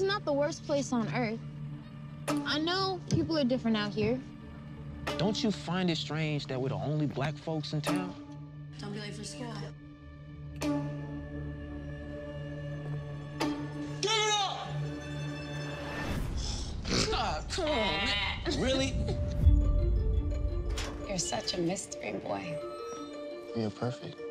not the worst place on earth. I know people are different out here. Don't you find it strange that we're the only black folks in town? Don't be late for school. Give it up! God, come on, man. Really? You're such a mystery boy. You're perfect.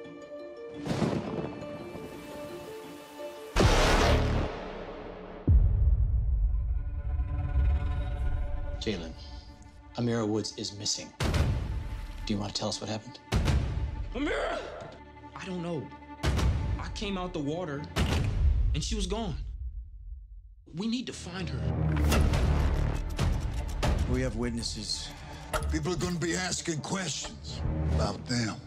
Jalen, Amira Woods is missing. Do you want to tell us what happened? Amira! I don't know. I came out the water and she was gone. We need to find her. We have witnesses. People are going to be asking questions about them.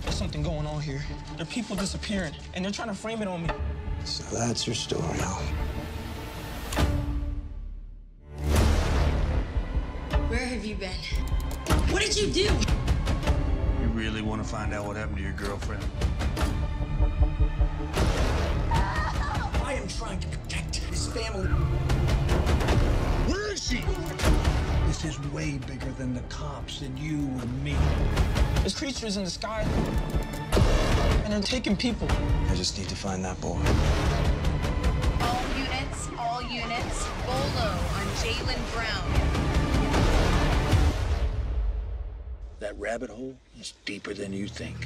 There's something going on here. There are people disappearing and they're trying to frame it on me. So that's your story. Where have you been? What did you do? You really want to find out what happened to your girlfriend? I am trying to protect his family. Where is she? This is way bigger than the cops and you and me. There's creatures in the sky and they're taking people. I just need to find that boy. All units, all units, Bolo on Jalen Brown. That rabbit hole is deeper than you think.